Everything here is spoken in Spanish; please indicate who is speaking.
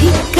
Speaker 1: Pica